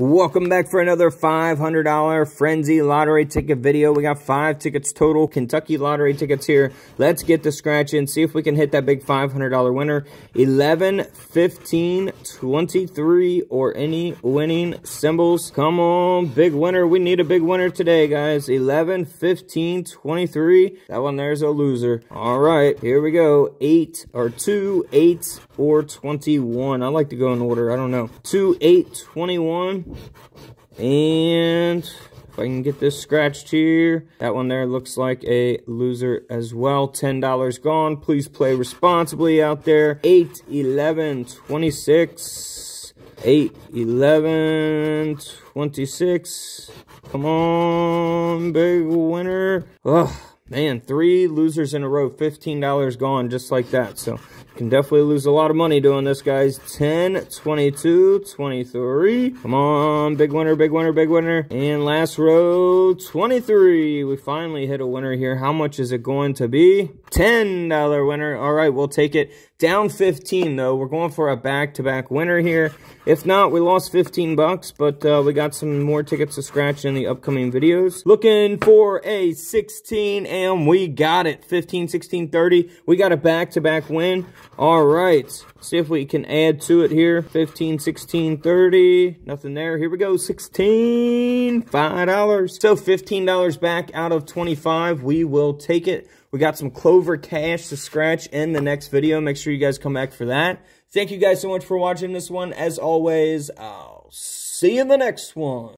Welcome back for another $500 Frenzy Lottery ticket video. We got five tickets total, Kentucky Lottery tickets here. Let's get the scratch in, see if we can hit that big $500 winner. 11, 15, 23, or any winning symbols. Come on, big winner. We need a big winner today, guys. 11, 15, 23. That one there's a loser. All right, here we go. 8 or 2, 8, or 21. I like to go in order. I don't know. 2, 8, 21. And if I can get this scratched here, that one there looks like a loser as well. $10 gone. Please play responsibly out there. 8, 11, 26. 8, 11, 26. Come on, big winner. Ugh. Man, three losers in a row, $15 gone just like that. So can definitely lose a lot of money doing this, guys. 10, 22, 23. Come on, big winner, big winner, big winner. And last row, 23. We finally hit a winner here. How much is it going to be? $10 winner. All right, we'll take it. Down 15, though. We're going for a back-to-back -back winner here. If not, we lost 15 bucks, but uh, we got some more tickets to scratch in the upcoming videos. Looking for a 16, and we got it. 15, 16, 30. We got a back-to-back -back win. All right. See if we can add to it here. 15, 16, 30. Nothing there. Here we go. 16, $5. So $15 back out of 25. We will take it. We got some Clover Cash to scratch in the next video. Make sure you guys come back for that. Thank you guys so much for watching this one. As always, I'll see you in the next one.